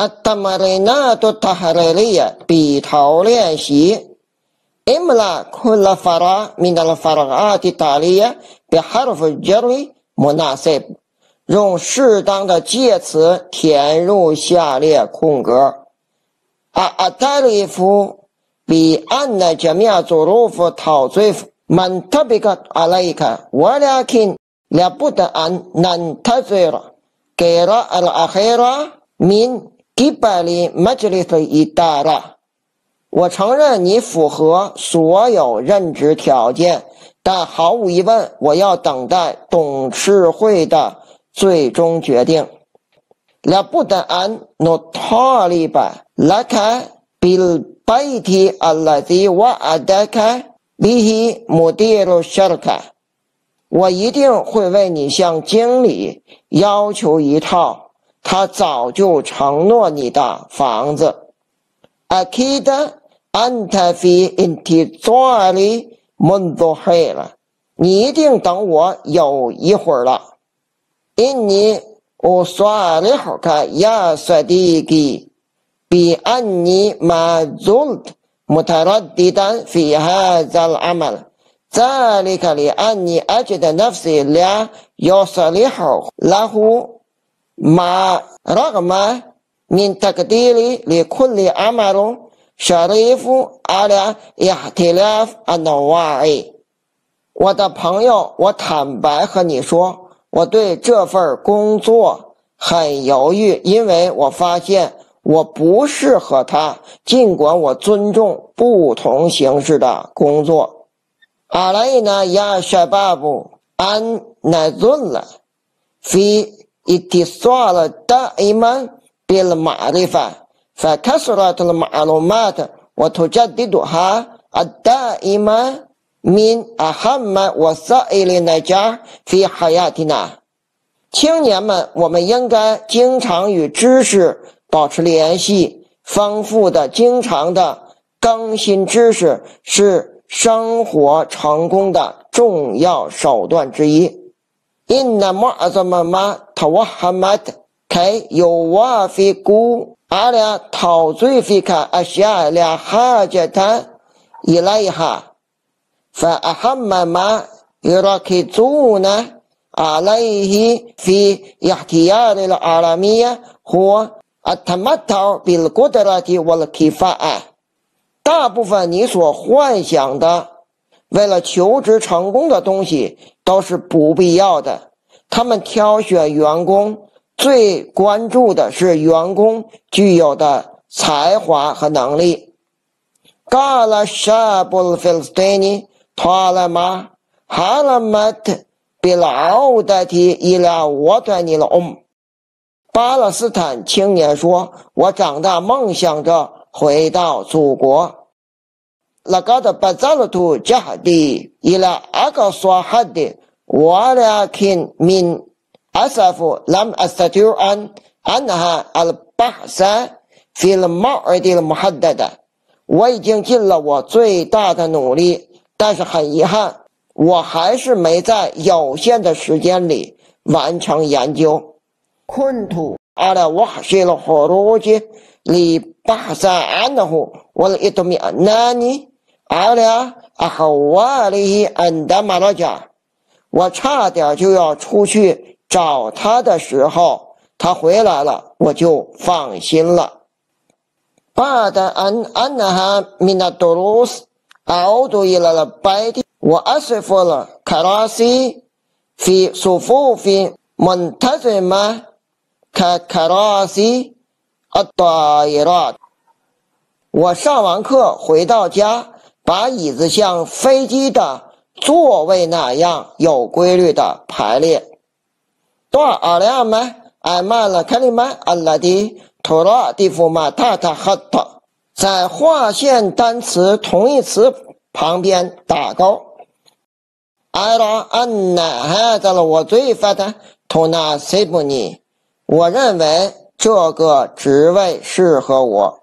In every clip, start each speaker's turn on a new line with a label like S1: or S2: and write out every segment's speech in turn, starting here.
S1: التمرينات التحريرية 笔头练习 املأ كل فراغ من الفراغات التالية بحرف جر مناسب 用适当的介词填入下列空格。أعترف بأن جميع ظروف التوظيف منطبقة عليك ولكن لابد أن ننتظر قراءة الأخيرة من قبل مجلس الإدارة。我承认你符合所有任职条件，但毫无疑问，我要等待董事会的最终决定。لابد أن نطالب لك بالبيت الذي وعدك به مدير الشركة。我一定会为你向经理要求一套 他早就承诺你的房子。أكيد أنت في انتظار منذ حين。你一定等我有一会儿了。إني أصالحك يا صديقي بأني ما زلت مترددا في هذا العمل ذلك لأني أجد نفسي لا يصلح له ما رغم من تقديري لكل عمل شريف على اختلاف أنواعه 我的朋友，我坦白和你说，我对这份工作很犹豫，因为我发现我不适合它。尽管我尊重不同形式的工作。阿莱纳亚沙巴 伊提索了达伊曼贝了马里法，法卡索拉特了马鲁马特，我突加迪杜哈阿达伊曼。min ahamma wasaili 家 fi hayatina，青年们，我们应该经常与知识保持联系。丰富的、经常的更新知识是生活成功的重要手段之一。Inna mu'azama ma tawahhamat kay yuwafiqu ala tawzifika ashya la hajata ilayha。فأهم ما يركزون عليه في اختيار العالمية هو التمتع بالقدرة والكفاءة。大部分你所幻想的为了求职成功的东西 都是不必要的。他们挑选员工最关注的是员工具有的才华和能力。قال الشاب الفلسطيني طالما حلمت بالعودة إلى وطن الأم。巴勒斯坦青年说：“我长大梦想着回到祖国。 لقد بذلت جهدي إلى أقصى حد ولكن من أسف لم أستطيع أن أنهى البحث في الموعد المحدد。我已经尽了我最大的努力。”但是很遗憾，我还是没在有限的时间里完成研究。困土阿拉瓦谢了 好多节，里巴萨安的乎，我一头米那尼阿拉阿哈瓦里安达马拉加，我差点就要出去找他的时候，他回来了，我就放心了。巴达安安那哈米纳多鲁斯。أعود إلى البيت وأسفل كراسي في صفوف منتظمة ككراسي الطائرات。我上完课回到家， 把椅子像飞机的座位那样有规律的排列。多阿亮们，艾曼了克里曼阿拉迪托拉蒂夫马塔塔哈特。在划线单词同义词旁边打勾。阿拉安娜哈在了我最发的托纳西布尼，我认为这个职位适合我。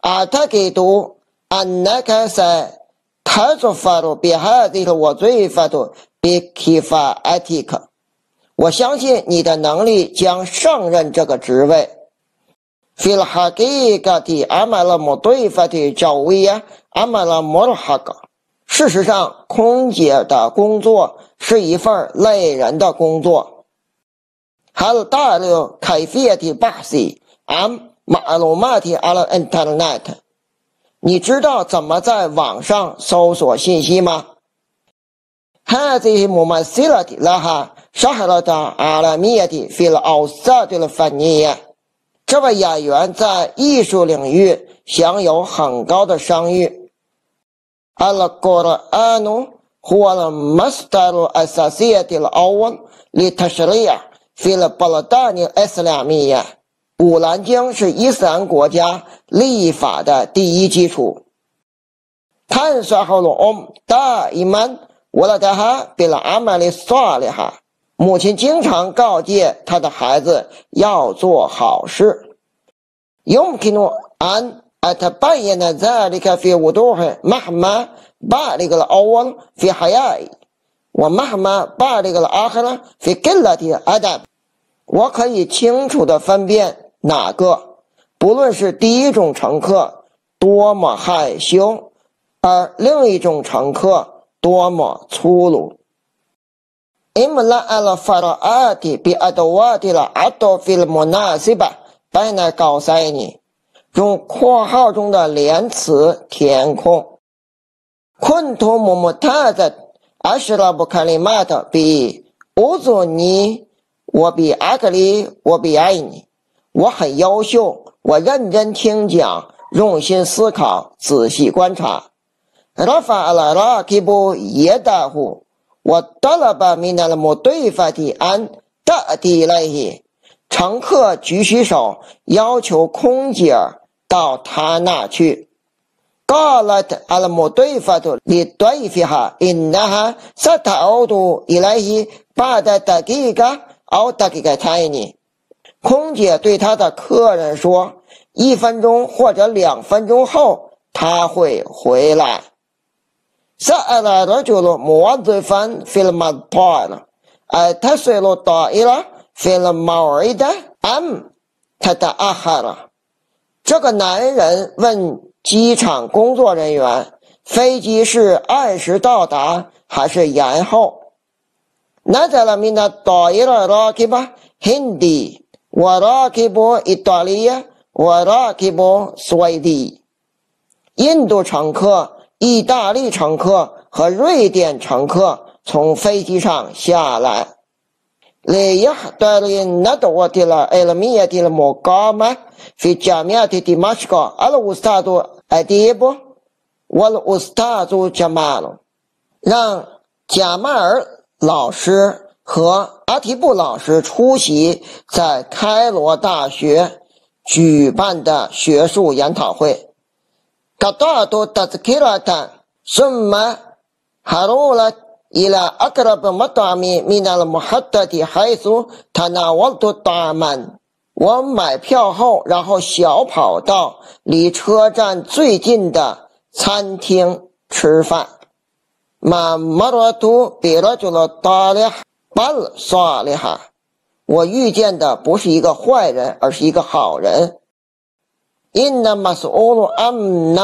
S1: 阿塔给读 安娜开塞，他做发的比哈在了我最发的比启发艾提克。我相信你的能力将胜任这个职位。 في الحقيقة عمل مضيفة جوية عمل مرهق。事实上，空姐的工作是一份累人的工作。هل تعرف كيفية البحث عن معلومات على الإنترنت？ 你知道怎么在网上搜索信息吗？هذه ممثلة لها شهرة عالمية في الأوساط الفنية。这位演员在艺术领域享有很高的声誉。القرآن هو المصدر الأساسي الأول للتشريع في البلدان الإسلامية。 古兰经是伊斯兰国家立法的第一基础。تنصح الأم دائما ولدها بالعمل الصالح。母亲经常告诫她的孩子要做好事。يمكن أن أتبين ذلك في وضوح مهما بالغ الأول في حيائي ومهما بالغ الآخر في قلة أدب。我可以清楚地分辨 哪个，不论是第一种乘客多么害羞，而另一种乘客多么粗鲁。إملا الفراءات بأدوات العطف المناسبة بين قوسين 用括号中的连词填空。كنت ممتازة أشرب كلمات بأذني وبعقلي وبعيني 我很优秀，我认真听讲，用心思考，仔细观察。رفع الراكب يده وطلب من المضيفة أن تأتي إليه 乘客举起手，要求空姐到他那去。قالت المضيفة لضيفها إنها ستعود إليه بعد دقيقة أو دقيقتين。 空姐对她的客人说：“一分钟或者两分钟后，他会回来。” سأل رجل موظفا في المطار أتصل الطائرة في الموعد أم تتأخر 这个男人问机场工作人员：“飞机是按时到达还是延后？”نزل من الطائرة راكب هندي وراكب إيطالي وراكب سويدي 印度乘客。意大利乘客和瑞典乘客从飞机上下来。ليحضر الندوة العلمية المقامة في جامعة دمشق الأستاذ أديب والأستاذ جمال 让贾马尔老师 和阿提布老师出席在开罗大学举办的学术研讨会。قطعت تذكرة ثم هرولت إلى أقرب مطعم من المحطة حيث تناولت طعاما 我买票后，然后小跑到离车站最近的餐厅吃饭。ما مرت برجل طالح بل صالح 我遇见的不是一个坏人，而是一个好人。إن مسؤول أمن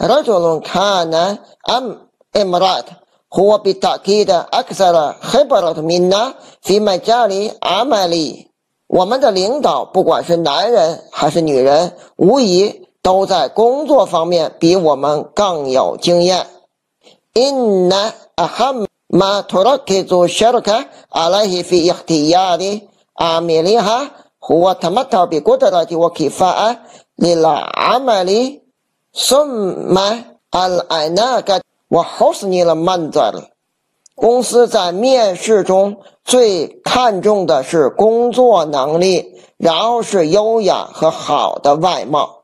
S1: رجل كان أم امرأة هو بالتأكيد أكثر خبرة منا في مجال عملي 我们的领导，不管是男人还是女人，无疑都在工作方面比我们更有经验。إن أهم ما تركز الشركة عليه في اختيار عاملها هو التمتع بقدرة وكفاءة للعمل ثم العناقة وحسن المنظر 公司在面试中最看重的是工作能力，然后是优雅和好的外貌。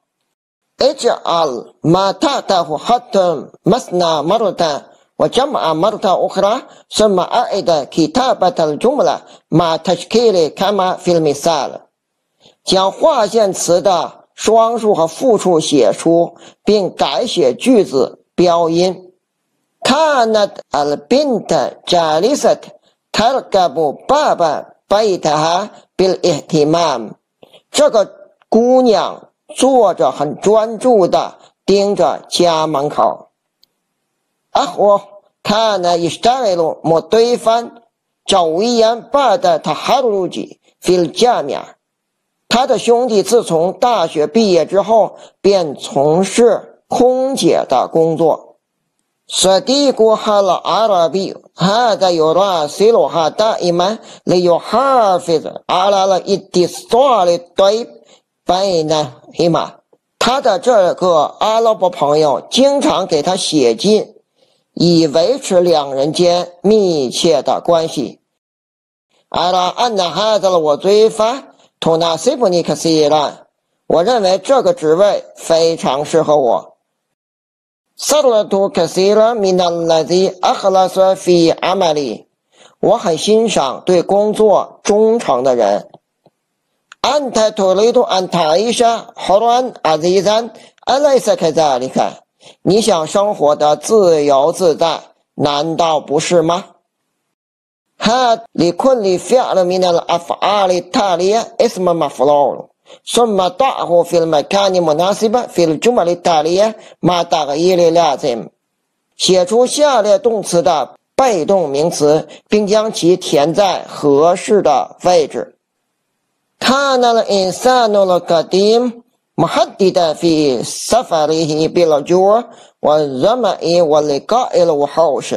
S1: اجعل ما تعته حتى مثنى مرة وجمع مرة أخرى ثم أعد كتابة الجملة مع تشكيل كما في المثال 将划线词的双数和复数写出，并改写句子标音。كانت البنت جالسة تركب باب بيتها بالاهتمام。这个 姑娘坐着很专注的盯着家门口。 啊，我看那伊斯塔埃鲁莫对方赵维言巴的他哈鲁吉菲加米尔，他的兄弟自从大学毕业之后便从事空姐的工作。صديقها العربي هذا يراسلها دائما ليحافظ على الاتصال الطيب بينهما 他的这个阿拉伯朋友经常给他写信， 以维持两人间密切的关系。阿拉安娜哈德了我追发图纳西布尼克西兰，我认为这个职位非常适合我。salala to kasira minalladhi akhlasa fi amali，我很欣赏对工作忠诚的人。Anta turidu an ta'isha hurran azizan alaysa kadhalika？你想生活的自由自在，难道不是吗？Had likulli fi'l min al-af'ali taliya isma maf'ul。ثم ضعه في المكان المناسب في الجمل التالية مع تغيير اللازم 写出下列动词的被动名词，并将其填在合适的位置。كان الإنسان القديم محددا في سفره بالجوع والظمأ ولقاء الوحوش。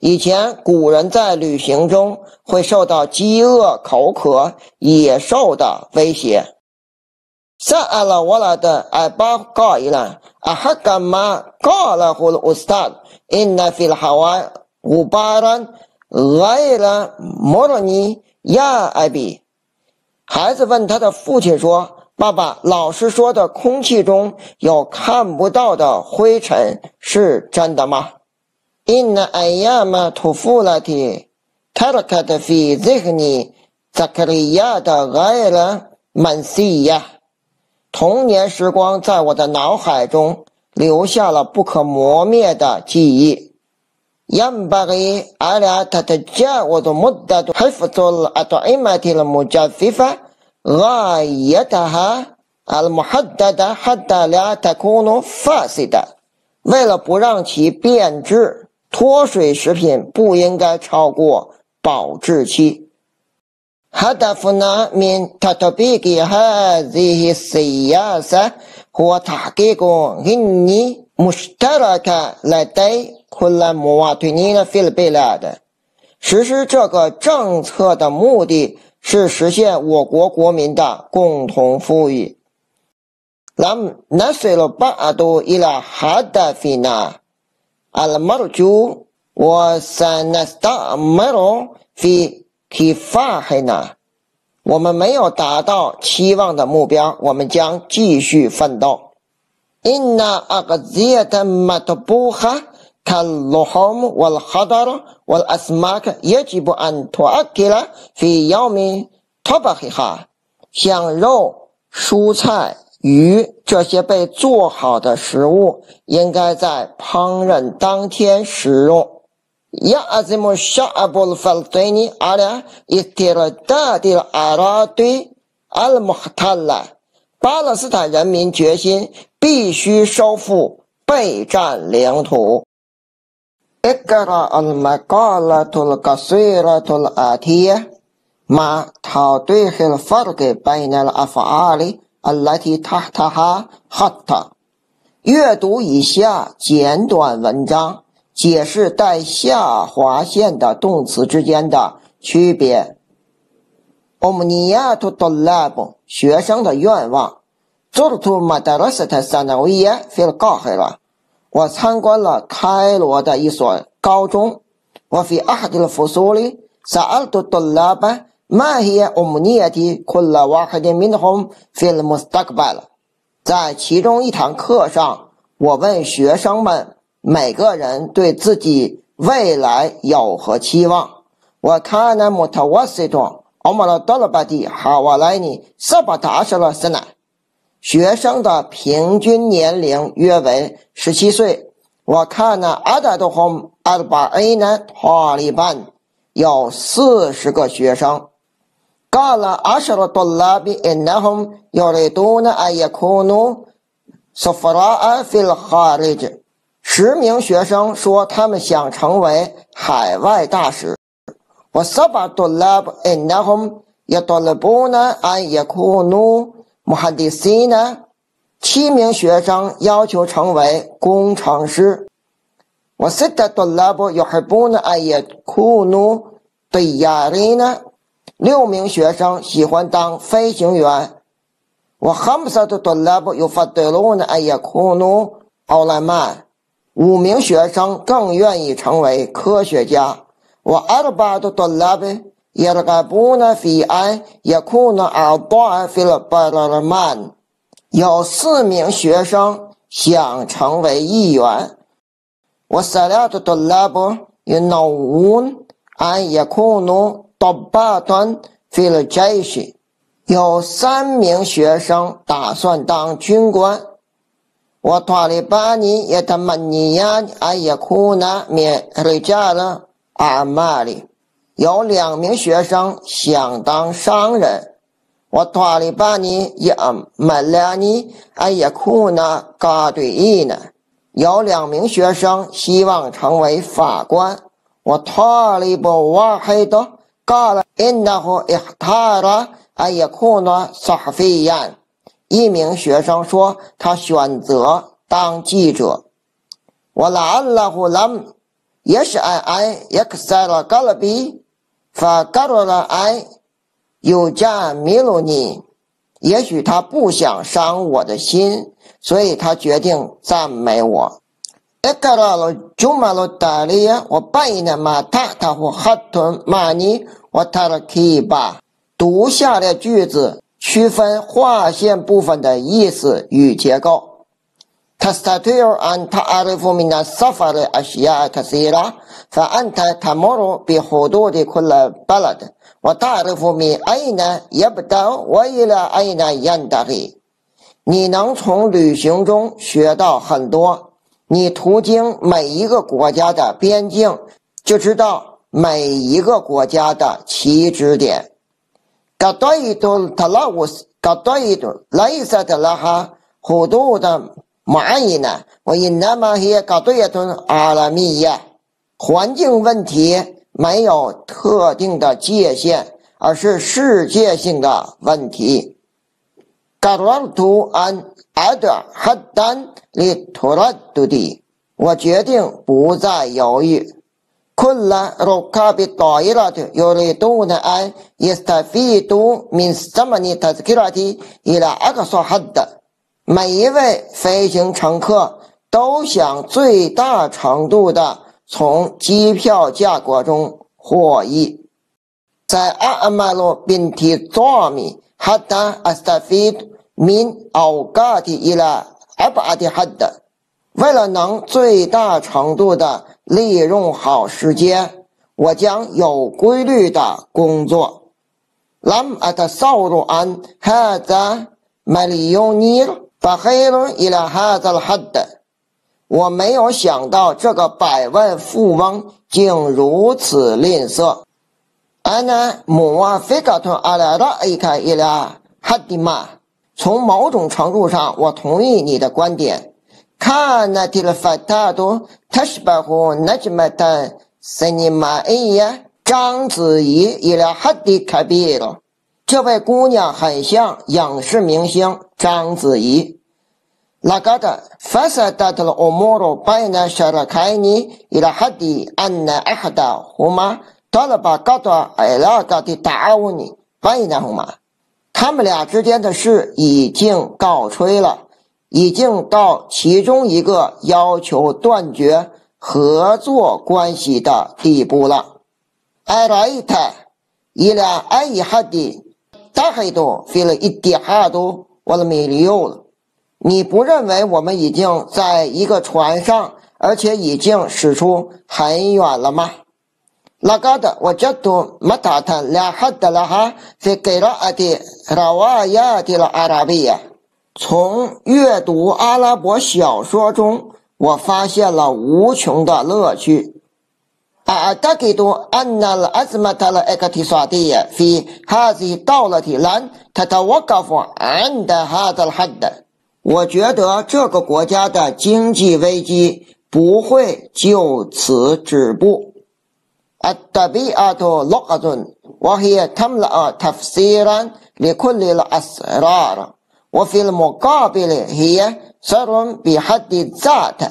S1: 以前古人在旅行中会受到饥饿、口渴、野兽的威胁。سأل ولد أباه قائلا أحق ما قاله الأستاذ إن في الهواء غبارا غير مرني يا أبي 孩子问他的父亲说：“ 爸爸，老师说的空气中有看不到的灰尘是真的吗？”إن أيام طفولتي تركت في ذهني ذكريات غير منسية 童年时光在我的脑海中留下了不可磨灭的记忆。ينبغي على تتجاوز مدة حفظ الأطعمة المجففة غايتها المحددة حتى لا تكون فاسدة。为了不让其变质，脱水食品不应该超过保质期。هدفنا من تطبيق هذه السياسة هو تحقيق غني مشترك لدي كل مواطنين في البلاد。实施这个政策的目的 是实现我国国民的共同富裕。لم نصل بعد إلى هدفنا المرجو وسنستمر في 提发海呢？我们没有达到期望的目标，我们将继续奋斗。Inna aqziyata matbuha kalluhum wal khadar wal asmak yajibu an tuakila fi yawmi tabahiha。像肉、蔬菜、鱼这些被做好的食物，应该在烹饪当天食用。يعزم الشعب الفلسطيني على استرداد الأراضي المحتلة 巴勒斯坦人民决心必须收复被占领土。 اقرأ المقالة القصيرة الآتية مع توضيح الفرق بين الأفعال التي تحتها خط 阅读以下简短文章。解释带下划线的动词之间的区别。Omniyatu talab 学生的愿望。Zurtu madrasat sanawiyya fil Qahira 我参观了开罗的一所高中。وفي أحد الفصول سألت الطلاب ما هي أمنية كل واحد منهم في المستقبل 在其中一堂课上，我问学生们。每个人对自己未来有何期望？我看那木头瓦斯多， 学生的平均年龄约为十七岁。我看那阿达多红阿巴 A 呢，塔利班有四十个学生。 قال عشر طلاب إنهم يريدون أن يكونوا سفراء في الخارج 十名学生说他们想成为海外大使。وسبع طلاب إنهم يطلبون أن يكونوا مهندسين 七名学生要求成为工程师。وستة طلاب يحبون أن يكونوا طيارين 六名学生喜欢当飞行员。وخمسة طلاب يفضلون أن يكونوا علماء 五名学生更愿意成为科学家。وأربعة طلاب يرغبون في أن يكون أعضاء في البرلمان 有四名学生想成为议员。وثلاثة طلاب ينوون أن يكونوا ضباطا في الجيش 有三名学生打算当军官。وطالبان يتمنيان أن يكونا من رجال أعمال 有两名学生想当商人。وطالبان يأملان أن يكونا قاضيين 有两名学生希望成为法官。وطالب واحد قال إنه اختار أن يكون صحفيا 一名学生说他选择当记者。ولعله لم يشأ أن يكسر قلبي فقرر أن يجاملني 也许他不想伤我的心，所以他决定赞美我。اقرأ الجمل التالية وبين ما تحته خط معني وتركيبا 读下列句子，区分划线部分的意思与结构。 تستطيع أن تعرف من السفر أشياء كثيرة فأنت تمر بحدود كل بلد وتعرف من أين يبدأ وإلى أين ينتهي 你能从旅行中学到很多。你途经每一个国家的边境，就知道每一个国家的起止点。قضيت التلوث قضيت ليست لها حدود معينة وإنما هي قضية عالمية 环境问题没有特定的界限，而是世界性的问题。قررت أن أدع حدا للتردد 我决定不再犹豫。كل ركاب الطائرة يريدون أن يستفيدوا من ثمن تذكرة إلى أقصى حد 每一位飞行乘客都想最大程度的从机票价格中获益。在 أعمل بانتظام حتى أستفيد من أوقاتي إلى أبعد حد 为了能最大程度的利用好时间，我将有规律的工作。لم أتصور أن هذا مليونير فقير إلى هذا الحد 我没有想到这个百万富翁竟如此吝啬。أنا موافقة على رأيك إلى حد ما 从某种程度上，我同意你的观点。كانت الفتاة تشبه نجمة سينمائية 章子怡 إلى حد كبير 这位姑娘很像影视明星章子怡。لقد فسدت الأمور بين شركين إلى حد أن أحدهما طلب قطع علاقة التعاون بينهما 他们俩之间的事已经告吹了。已经到其中一个要求断绝合作关系的地步了。艾拉伊塔 大黑多费了一点哈多，我的米利欧了。你不认为我们已经在一个船上，而且已经驶出很远了吗？拉嘎的，我觉得马塔坦俩哈德拉哈费给了阿迪拉瓦亚的了阿拉比亚。从阅读阿拉伯小说中，我发现了无穷的乐趣。أعتقد أن الأزمة الاقتصادية في هذه الدولة لن تتوقف عند هذا الحد。我觉得这个国家的经济危机不会就此止步。الطبيعة لغة وهي تملأ تفسيرا لكل الأسرار وفي المقابل هي سر بحد ذاته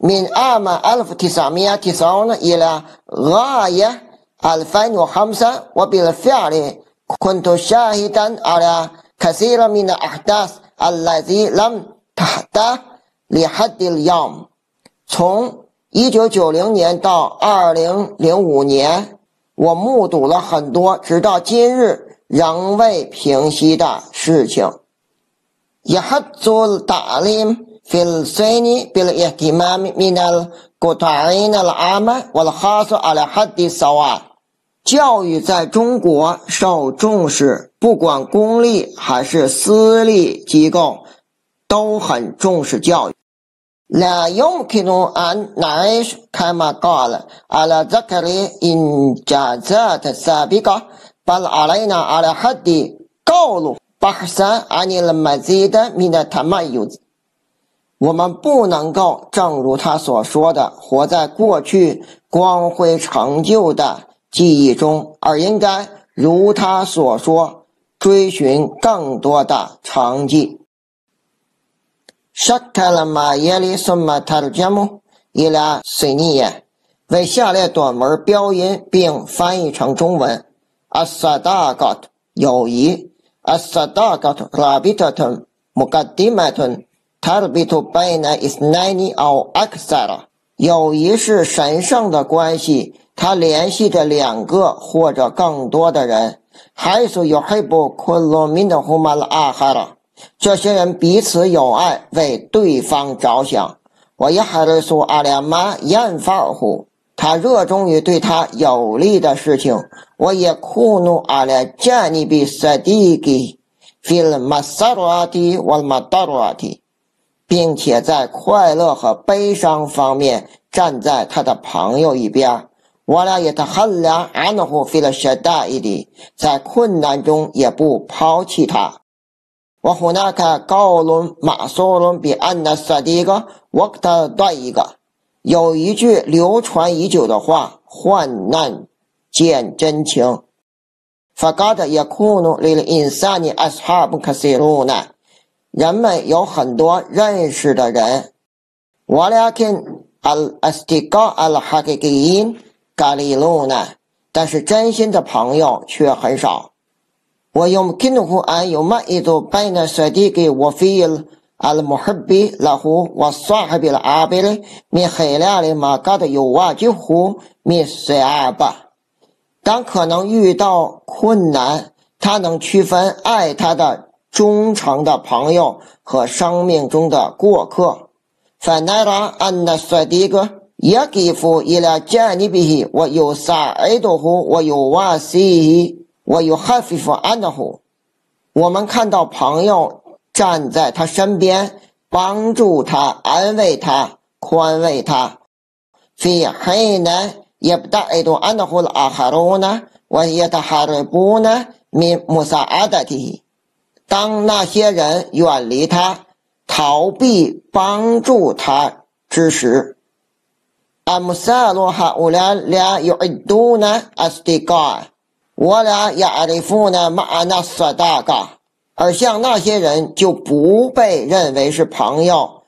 S1: من عام 1990 إلى غاية 2005 وبالفعل كنت شاهدا على كثير من الأحداث التي لم تحدث لحد اليوم 从1990年到2005年，我目睹了很多直到今日仍未平息的事情。يحدث التعليم في الصين بالاهتمام من القطاعين العامة والخاص على حد سواء。教育在中国受重视，不管公立还是私立机构都很重视教育。لا يمكن أن نعيش كما قال على ذكر إنجازات سابقة بل علينا على حد قوله بحثا عن المزيد من التميز 我们不能够正如他所说的活在过去光辉成就的记忆中，而应该如他所说追寻更多的成绩。شكل ما يلي ثم ترجمه إلى صينية 为下列短文标音并翻译成中文。الصداقة 友谊，الصداقة رابطة مقدمة تربط بين اثنين أو أكثر 友谊是神圣的关系，它联系着两个或者更多的人。حيث يحب كل منهما الآخر 这些人彼此友爱，为对方着想。我也还是说阿连玛厌发乎？他热衷于对他有利的事情。我也苦怒阿连见 并且在快乐和悲伤方面站在他的朋友一边。我俩也他很俩安乐乎费了些大一点，在困难中也不抛弃他。我湖南看高伦马索伦比安那说的一个，我给他断一个。有一句流传已久的话：“患难见真情。”发嘎的也苦人们有很多认识的人，我俩看阿阿斯蒂高阿拉哈给给因咖喱路呢，但是真心的朋友却很少。ويمكنه أن يميز بين الصديق وفي المحب له والصاحب العابر من خلال ما قد يواجهه من صعاب 当可能遇到困难，他能区分爱他的 忠诚的朋友和生命中的过客。فنرى أن الصديق يقف إلى جانبه ويساعده ويواسيه 我有哈菲夫安的乎，我们看到朋友站在他身边，帮助他、安慰他、宽慰他。非很难也不大爱多 وَعَ 当那些人远离他、逃避帮助他之时，阿穆萨罗哈乌拉俩有一度呢，阿斯蒂嘎。我俩亚里夫呢？马那索大嘎，而像那些人就不被认为是朋友，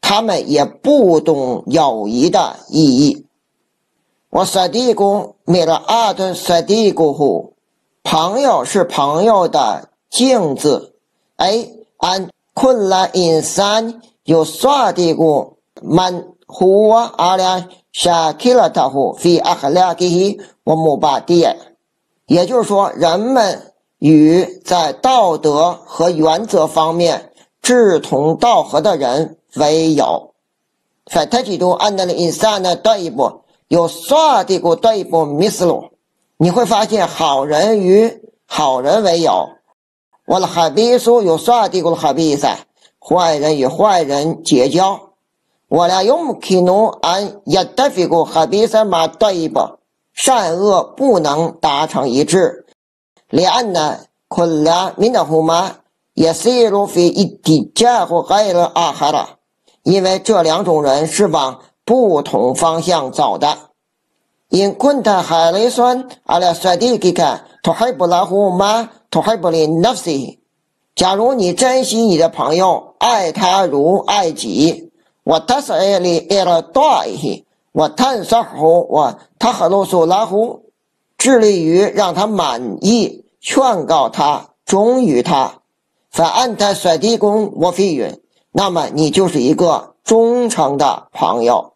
S1: 他们也不懂友谊的意义。我说地公米了阿顿说地公乎？朋友是朋友的镜子。哎，按困了阴山有说地公满乎阿俩沙克拉塔乎非阿克拉给我木巴蒂。也就是说，人们与在道德和原则方面志同道合的人为友。反特几度按那的印象呢？对不？有刷的过对不？miss 路，你会发现好人与好人为友。我的哈比说有刷的过哈比噻，坏人与坏人结交。我俩用可能按一德费过哈比什么对不？善恶不能达成一致。两呢，困了明的乎吗？也是路非一地家或盖了阿哈了。因为这两种人是往不同方向走的。因昆他海雷酸阿俩甩地给看，他还不恼火吗拉说的给看，他还不拉胡吗？他还不离那些。假如你珍惜你的朋友，爱他如爱己，我他是爱里爱了多一些。我探索后，我他和罗素拉胡，致力于让他满意，劝告他忠于他。反按他说的公我非允。那么你就是一个忠诚的朋友。